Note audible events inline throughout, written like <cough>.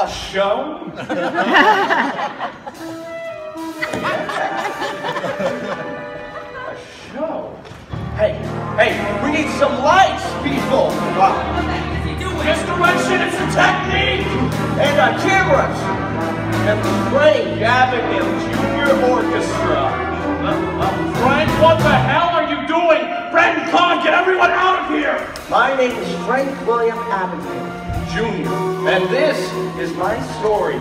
A show? a show? Hey, hey, we need some lights, people! Wow. Misdirection is a technique! And uh, cameras! And Frank Abagnale Junior Orchestra. Uh, uh, Frank, what the hell get everyone out of here! My name is Frank William Abagnale Jr., and this is my story.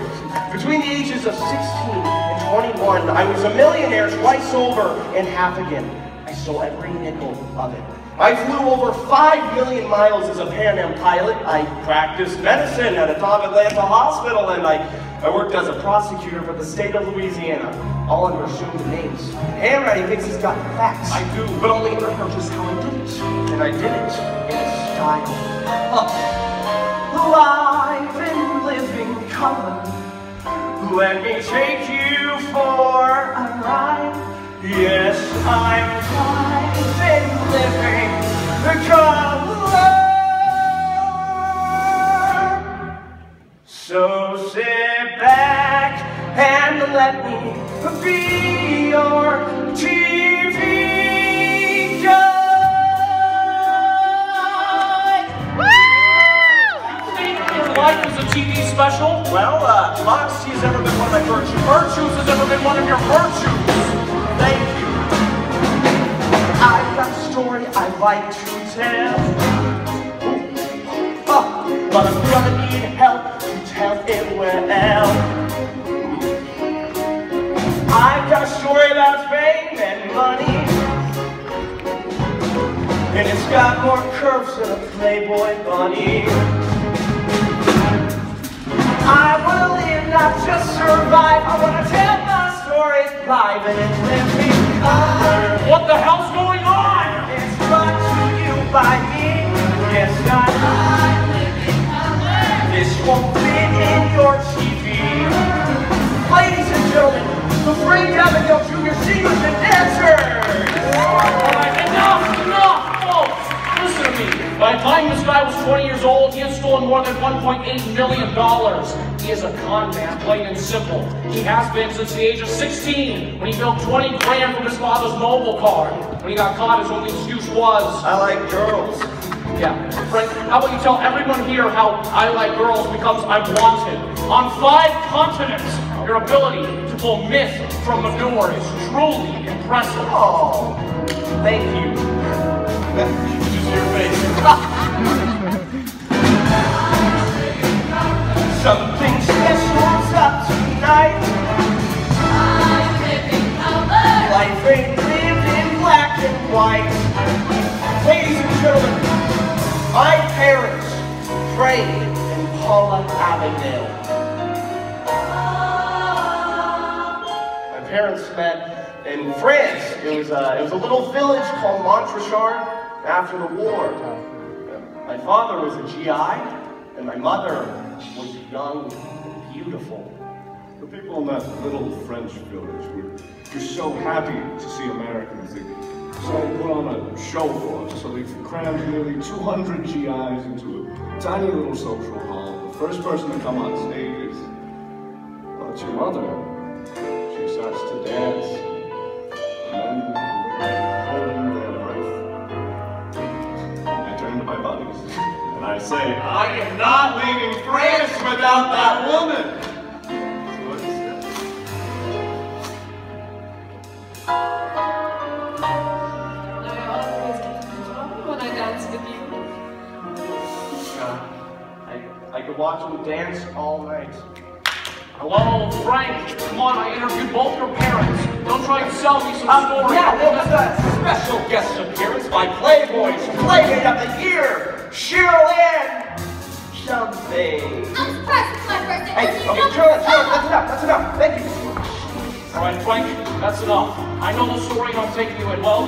Between the ages of 16 and 21, I was a millionaire twice over and half again. I stole every nickel of it. I flew over 5 million miles as a Pan Am pilot. I practiced medicine at a top Atlanta hospital, and I, I worked as a prosecutor for the state of Louisiana, all under assumed names. Hanratty thinks he's got facts. I do, but only I know just how I did it. And I did it in style. Oh. Live in living color. Let me take you for a ride. Yes, I'm live in living color. Let me be your TV guide. Your life is a TV special? Well, uh, Moxie has ever been one of my virtues. Virtues has ever been one of your virtues. Thank you. I've got a story I'd like to tell. Oh, but I'm gonna need help to tell it well. Got more curves than a Playboy bunny. I wanna live, not just survive. I wanna tell my stories live and in living color. What the hell's going on? It's brought to you by me. Yes, I'm living This won't more than 1.8 million dollars. He is a con man, plain and simple. He has been since the age of 16, when he built 20 grand from his father's mobile card. When he got caught, his only excuse was, I like girls. yeah, Frank, how about you tell everyone here how I Like Girls becomes I'm Wanted? On five continents, your ability to pull myth from manure is truly impressive. Oh, thank you. <laughs> Just your face. <laughs> my parents, Frank and Paula Abagnale. My parents met in France. It was a, it was a little village called Montrichard after the war. My father was a GI, and my mother was young and beautiful. The people in that little French village were just so happy to see Americans. They decided to put on a show for us. So they crammed nearly 200 GIs into a tiny little social hall. The first person to come on stage is, well, it's your mother. She starts to dance. And breath, I turn to my buddies and I say, I am not leaving France without that woman. I could watch them dance all night. Hello, Frank. Come on, I interviewed both your parents. Don't try and sell me some Um, story. yeah, there was a special guest appearance by Playboy's Playmate of the Year, Cheryl Ann something. I'm surprised it's my first Hey, okay, Cheryl, Cheryl, that's enough, that's enough. Thank you. All right, Frank, that's enough. I know the story i'm taking you in well.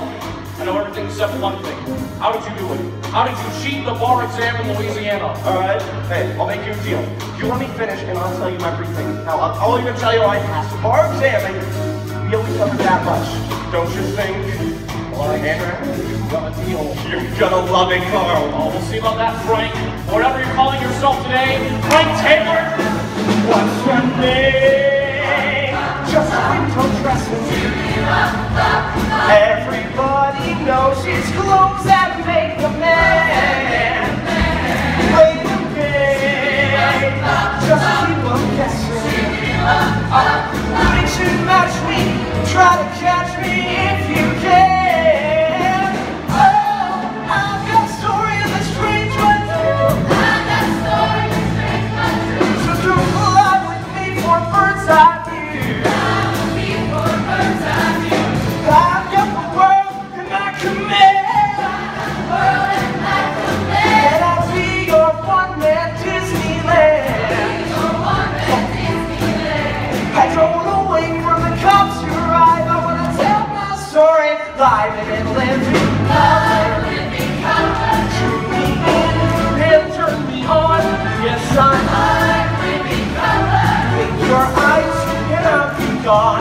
I know everything except one thing. How did you do it? How did you cheat the bar exam in Louisiana? All right. Hey, I'll make you a deal. You let me finish, and I'll tell you everything. Now, I'll, I'll even tell you I passed the bar exam, and we only covered that much. Don't you think? Like, You're gonna love it, Carl. Oh, we'll see about that, Frank. Whatever you're calling yourself today, Frank Taylor. What's your name? Everybody knows it's clothes that make the man. Wait a minute, just keep on guessing. Wouldn't you match me? Try to catch me. 가.